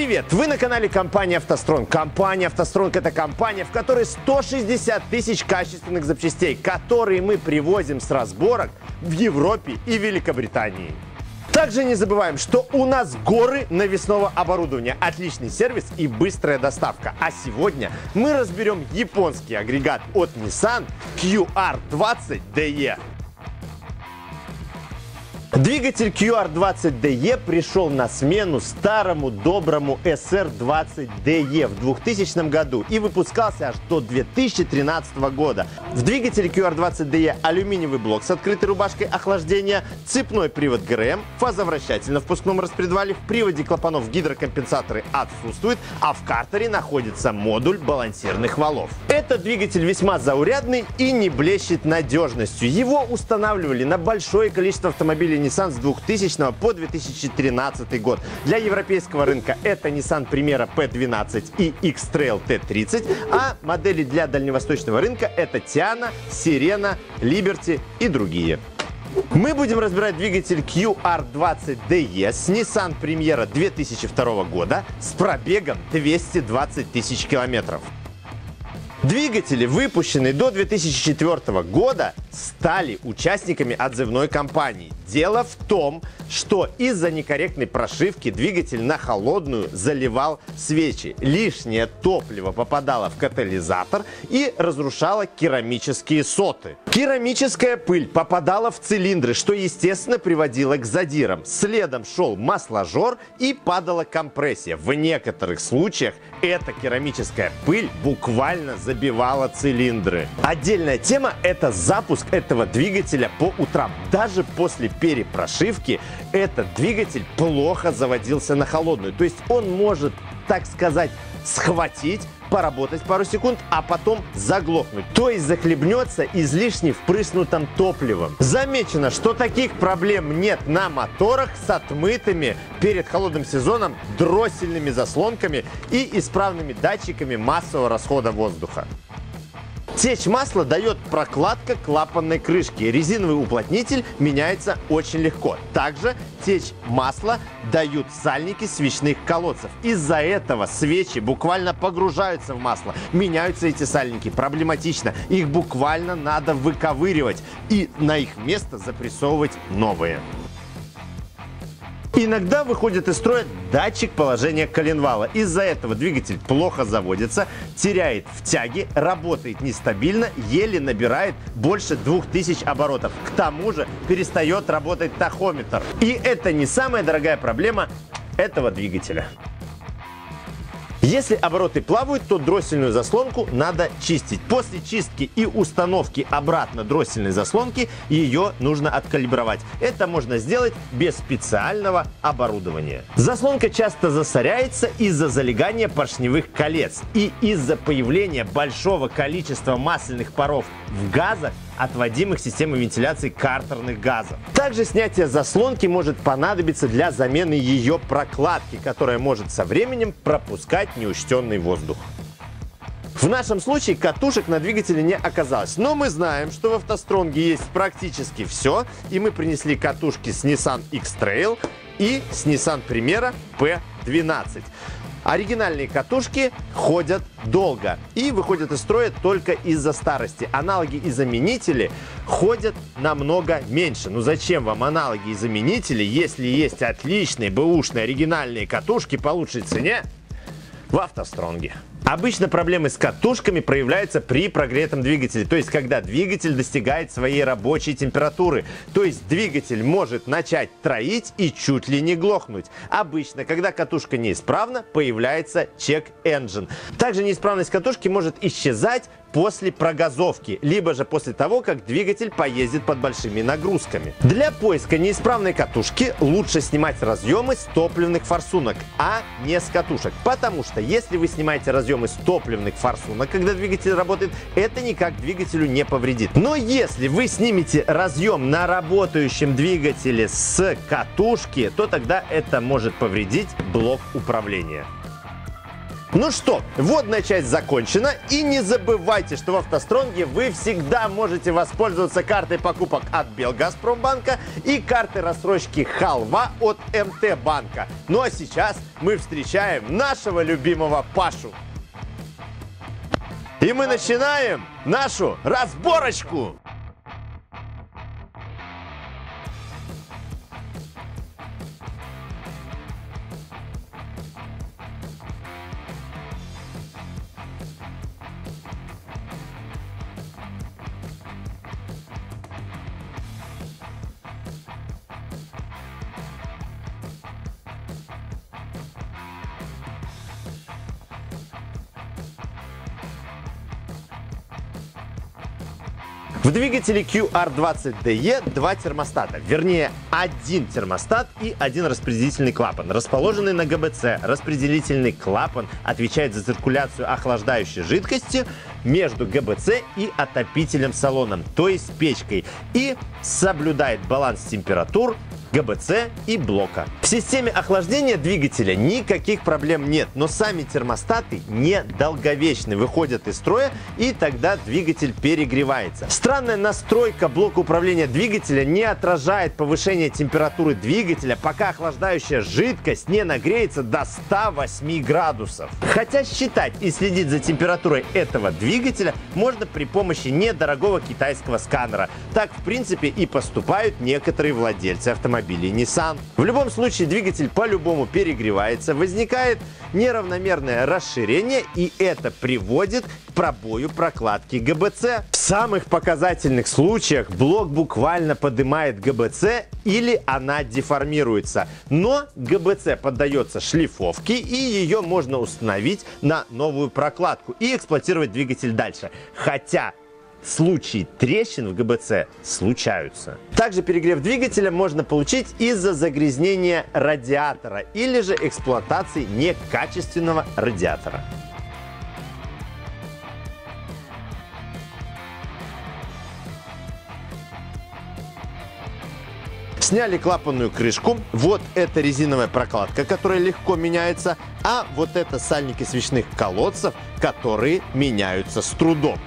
Привет! Вы на канале компании «АвтоСтронг». Компания «АвтоСтронг» — это компания, в которой 160 тысяч качественных запчастей, которые мы привозим с разборок в Европе и Великобритании. Также не забываем, что у нас горы навесного оборудования, отличный сервис и быстрая доставка. А сегодня мы разберем японский агрегат от Nissan QR20DE. Двигатель QR20DE пришел на смену старому доброму SR20DE в 2000 году и выпускался аж до 2013 года. В двигателе QR20DE алюминиевый блок с открытой рубашкой охлаждения, цепной привод ГРМ, фазовращатель на впускном распредвале, в приводе клапанов гидрокомпенсаторы отсутствует, а в картере находится модуль балансирных валов. Этот двигатель весьма заурядный и не блещет надежностью. Его устанавливали на большое количество автомобилей Nissan с 2000 по 2013 год. Для европейского рынка это Nissan Primera P12 и X-Trail T30, а модели для дальневосточного рынка это Tiana, Sirena, Liberty и другие. Мы будем разбирать двигатель QR20DE с Nissan Primera 2002 года с пробегом 220 тысяч километров. Двигатели, выпущенные до 2004 года, стали участниками отзывной кампании. Дело в том, что из-за некорректной прошивки двигатель на холодную заливал свечи. Лишнее топливо попадало в катализатор и разрушало керамические соты. Керамическая пыль попадала в цилиндры, что, естественно, приводило к задирам. Следом шел масложор и падала компрессия. В некоторых случаях эта керамическая пыль буквально забивала цилиндры. Отдельная тема – это запуск этого двигателя по утрам. Даже после перепрошивки этот двигатель плохо заводился на холодную. То есть он может, так сказать, схватить, поработать пару секунд, а потом заглохнуть. То есть захлебнется излишне впрыснутым топливом. Замечено, что таких проблем нет на моторах с отмытыми перед холодным сезоном дроссельными заслонками и исправными датчиками массового расхода воздуха. Течь масла дает прокладка клапанной крышки. Резиновый уплотнитель меняется очень легко. Также течь масла дают сальники свечных колодцев. Из-за этого свечи буквально погружаются в масло. Меняются эти сальники. Проблематично. Их буквально надо выковыривать и на их место запрессовывать новые. Иногда выходит из строя датчик положения коленвала. Из-за этого двигатель плохо заводится, теряет в тяге, работает нестабильно, еле набирает больше 2000 оборотов. К тому же перестает работать тахометр. И это не самая дорогая проблема этого двигателя. Если обороты плавают, то дроссельную заслонку надо чистить. После чистки и установки обратно дроссельной заслонки ее нужно откалибровать. Это можно сделать без специального оборудования. Заслонка часто засоряется из-за залегания поршневых колец и из-за появления большого количества масляных паров в газах отводимых системой вентиляции картерных газов. Также снятие заслонки может понадобиться для замены ее прокладки, которая может со временем пропускать неучтенный воздух. В нашем случае катушек на двигателе не оказалось, но мы знаем, что в автостронге есть практически все, и мы принесли катушки с Nissan X-Trail и с Nissan Primera P12. Оригинальные катушки ходят долго и выходят из строя только из-за старости. Аналоги и заменители ходят намного меньше. Ну зачем вам аналоги и заменители, если есть отличные бэушные оригинальные катушки по лучшей цене в автостронге? Обычно проблемы с катушками проявляются при прогретом двигателе, то есть когда двигатель достигает своей рабочей температуры. То есть двигатель может начать троить и чуть ли не глохнуть. Обычно, когда катушка неисправна, появляется check engine. Также неисправность катушки может исчезать после прогазовки, либо же после того, как двигатель поездит под большими нагрузками. Для поиска неисправной катушки лучше снимать разъемы с топливных форсунок, а не с катушек. Потому что если вы снимаете разъем разъем из топливных форсунок, когда двигатель работает, это никак двигателю не повредит. Но если вы снимете разъем на работающем двигателе с катушки, то тогда это может повредить блок управления. Ну что, водная часть закончена. И не забывайте, что в автостронге вы всегда можете воспользоваться картой покупок от Белгазпромбанка и картой рассрочки Халва от МТ банка. Ну а сейчас мы встречаем нашего любимого Пашу. И мы начинаем нашу разборочку. В двигателе QR20DE два термостата, вернее один термостат и один распределительный клапан, расположенный на ГБЦ. Распределительный клапан отвечает за циркуляцию охлаждающей жидкости между ГБЦ и отопителем салоном, то есть печкой, и соблюдает баланс температур ГБЦ и блока. В системе охлаждения двигателя никаких проблем нет, но сами термостаты недолговечны, выходят из строя и тогда двигатель перегревается. Странная настройка блока управления двигателя не отражает повышение температуры двигателя, пока охлаждающая жидкость не нагреется до 108 градусов. Хотя считать и следить за температурой этого двигателя можно при помощи недорогого китайского сканера. Так, в принципе, и поступают некоторые владельцы автомобилей автомобилей Nissan. В любом случае двигатель по-любому перегревается, возникает неравномерное расширение и это приводит к пробою прокладки ГБЦ. В самых показательных случаях блок буквально поднимает ГБЦ или она деформируется. Но ГБЦ поддается шлифовке и ее можно установить на новую прокладку и эксплуатировать двигатель дальше. Хотя случаи трещин в ГБЦ случаются. Также перегрев двигателя можно получить из-за загрязнения радиатора или же эксплуатации некачественного радиатора. Сняли клапанную крышку. Вот это резиновая прокладка, которая легко меняется. А вот это сальники свечных колодцев, которые меняются с трудом.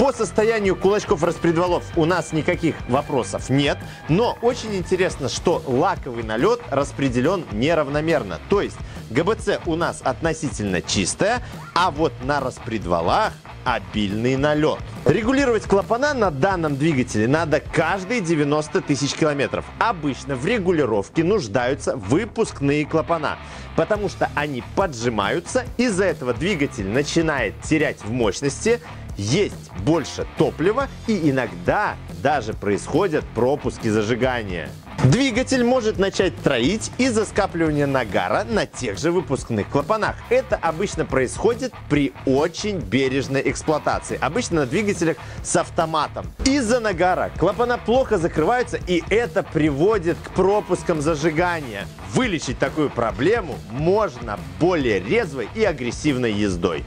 По состоянию кулачков распредвалов у нас никаких вопросов нет, но очень интересно, что лаковый налет распределен неравномерно. То есть ГБЦ у нас относительно чистая, а вот на распредвалах обильный налет. Регулировать клапана на данном двигателе надо каждые 90 тысяч километров. Обычно в регулировке нуждаются выпускные клапана, потому что они поджимаются, из-за этого двигатель начинает терять в мощности, есть больше топлива и иногда даже происходят пропуски зажигания. Двигатель может начать троить из-за скапливания нагара на тех же выпускных клапанах. Это обычно происходит при очень бережной эксплуатации, обычно на двигателях с автоматом. Из-за нагара клапана плохо закрываются и это приводит к пропускам зажигания. Вылечить такую проблему можно более резвой и агрессивной ездой.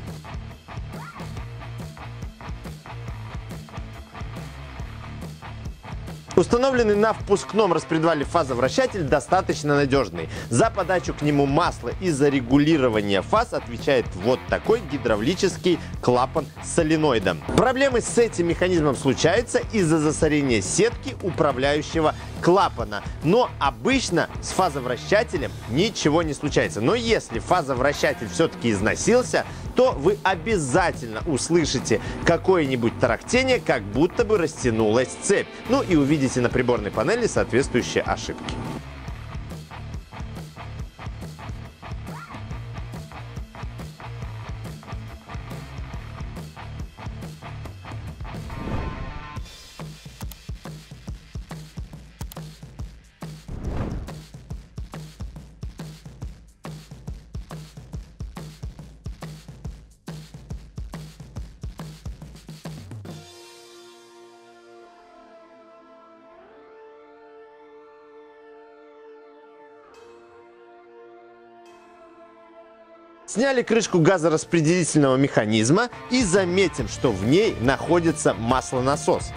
Установленный на впускном распредвале фазовращатель достаточно надежный. За подачу к нему масла и за регулирование фаз отвечает вот такой гидравлический клапан с соленоидом. Проблемы с этим механизмом случаются из-за засорения сетки управляющего клапана. Но обычно с фазовращателем ничего не случается. Но если фазовращатель все-таки износился, то вы обязательно услышите какое-нибудь тарахтение, как будто бы растянулась цепь. Ну и увидите на приборной панели соответствующие ошибки. Сняли крышку газораспределительного механизма и заметим, что в ней находится маслонасос.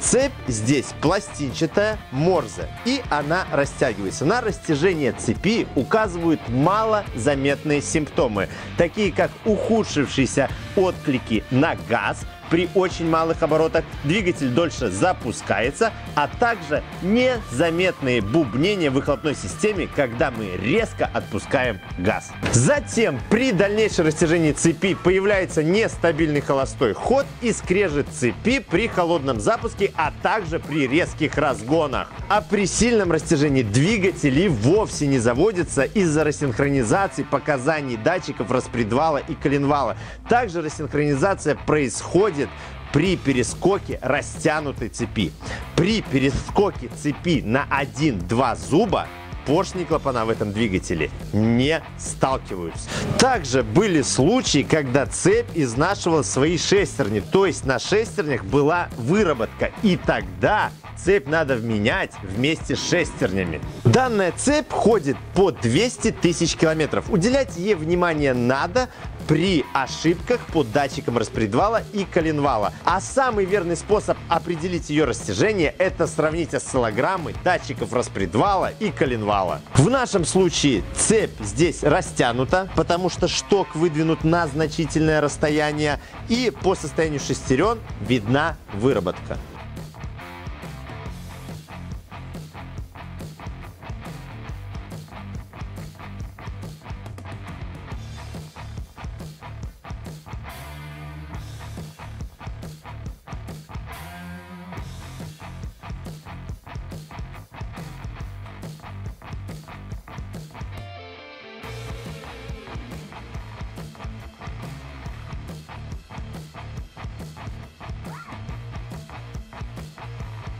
Цепь здесь пластинчатая, морзе, и она растягивается. На растяжение цепи указывают малозаметные симптомы, такие как ухудшившиеся отклики на газ, при очень малых оборотах двигатель дольше запускается, а также незаметные бубнения в выхлопной системе, когда мы резко отпускаем газ. Затем при дальнейшем растяжении цепи появляется нестабильный холостой ход и скрежет цепи при холодном запуске, а также при резких разгонах. А при сильном растяжении двигатели вовсе не заводятся из-за рассинхронизации показаний датчиков распредвала и коленвала. Также рассинхронизация происходит при перескоке растянутой цепи. При перескоке цепи на 1-2 зуба поршни клапана в этом двигателе не сталкиваются. Также были случаи, когда цепь изнашивала свои шестерни, то есть на шестернях была выработка, и тогда цепь надо менять вместе с шестернями. Данная цепь ходит по 200 тысяч километров. Уделять ей внимание надо при ошибках по датчикам распредвала и коленвала. А самый верный способ определить ее растяжение – это сравнить осциллограммы датчиков распредвала и коленвала. В нашем случае цепь здесь растянута, потому что шток выдвинут на значительное расстояние, и по состоянию шестерен видна выработка.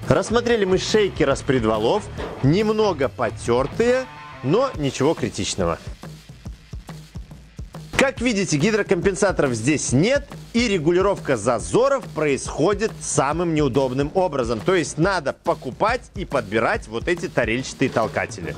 Рассмотрели мы шейки распредвалов, немного потертые, но ничего критичного. Как видите, гидрокомпенсаторов здесь нет, и регулировка зазоров происходит самым неудобным образом. То есть надо покупать и подбирать вот эти тарельчатые толкатели.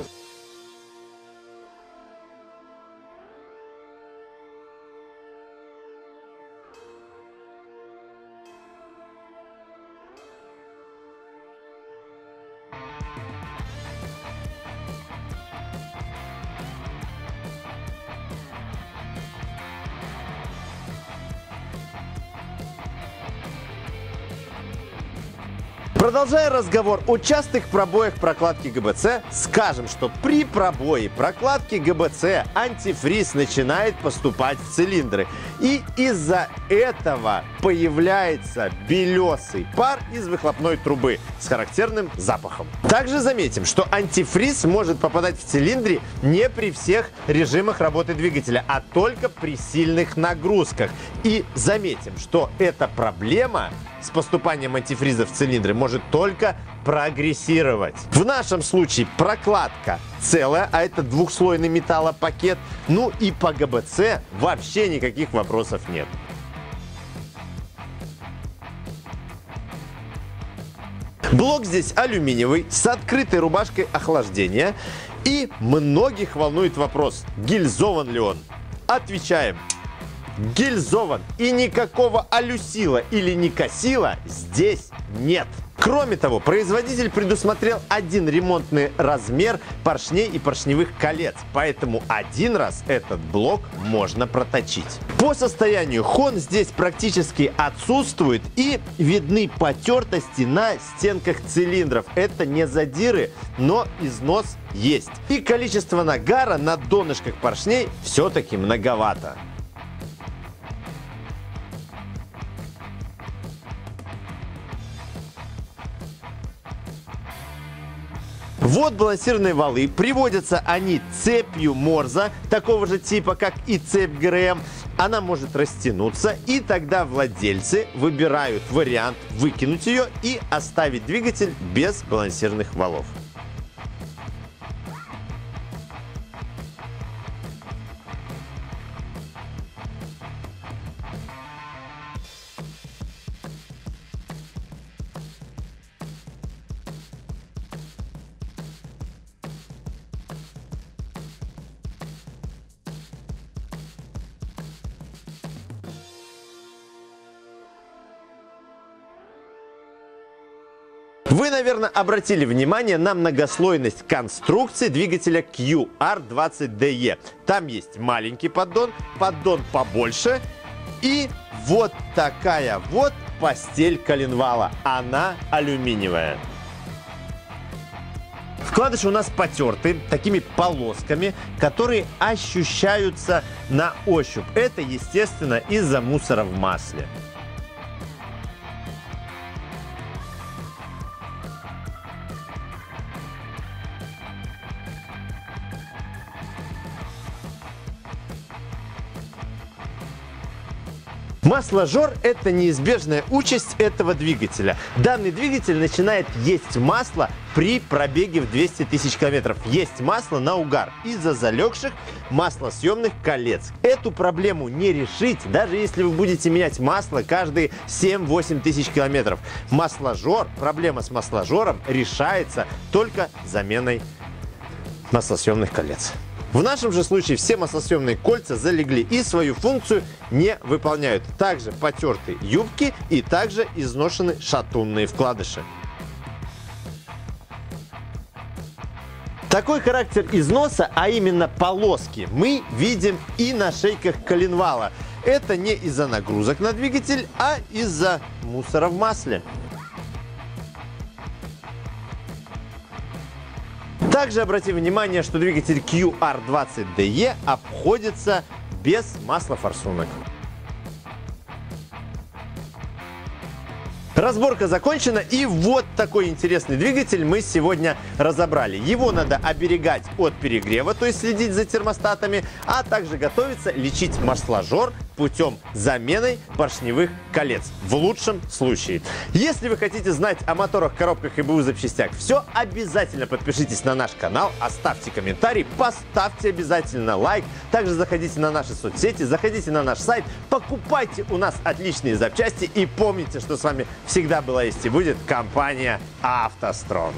Продолжая разговор о частых пробоях прокладки ГБЦ, скажем, что при пробое прокладки ГБЦ антифриз начинает поступать в цилиндры. И из-за этого появляется белесый пар из выхлопной трубы с характерным запахом. Также заметим, что антифриз может попадать в цилиндре не при всех режимах работы двигателя, а только при сильных нагрузках. И заметим, что эта проблема с поступанием антифриза в цилиндры может только прогрессировать. В нашем случае прокладка целая, а это двухслойный металлопакет. Ну и по ГБЦ вообще никаких вопросов нет. Блок здесь алюминиевый с открытой рубашкой охлаждения. И многих волнует вопрос, гильзован ли он? Отвечаем, гильзован. И никакого алюсила или никосила здесь нет. Кроме того, производитель предусмотрел один ремонтный размер поршней и поршневых колец, поэтому один раз этот блок можно проточить. По состоянию хон здесь практически отсутствует и видны потертости на стенках цилиндров. Это не задиры, но износ есть. И количество нагара на донышках поршней все-таки многовато. Вот балансированные валы. Приводятся они цепью Морза, такого же типа, как и цепь ГРМ. Она может растянуться, и тогда владельцы выбирают вариант выкинуть ее и оставить двигатель без балансированных валов. Вы, наверное, обратили внимание на многослойность конструкции двигателя QR20DE. Там есть маленький поддон, поддон побольше и вот такая вот постель коленвала. Она алюминиевая. Вкладыши у нас потерты такими полосками, которые ощущаются на ощупь. Это, естественно, из-за мусора в масле. Масложор – это неизбежная участь этого двигателя. Данный двигатель начинает есть масло при пробеге в 200 тысяч километров. Есть масло на угар из-за залегших маслосъемных колец. Эту проблему не решить, даже если вы будете менять масло каждые 7-8 тысяч километров. Масложор, проблема с масложором решается только заменой маслосъемных колец. В нашем же случае все маслосъемные кольца залегли и свою функцию не выполняют. Также потерты юбки и также изношены шатунные вкладыши. Такой характер износа, а именно полоски, мы видим и на шейках коленвала. Это не из-за нагрузок на двигатель, а из-за мусора в масле. Также обратим внимание, что двигатель QR20DE обходится без маслофорсунок. Разборка закончена и вот такой интересный двигатель мы сегодня разобрали. Его надо оберегать от перегрева, то есть следить за термостатами, а также готовиться лечить масложор путем замены поршневых колец. В лучшем случае. Если вы хотите знать о моторах, коробках и БУ запчастях все, обязательно подпишитесь на наш канал, оставьте комментарий, поставьте обязательно лайк. Также заходите на наши соцсети, заходите на наш сайт, покупайте у нас отличные запчасти и помните, что с вами всегда была есть и будет компания «АвтоСтронг».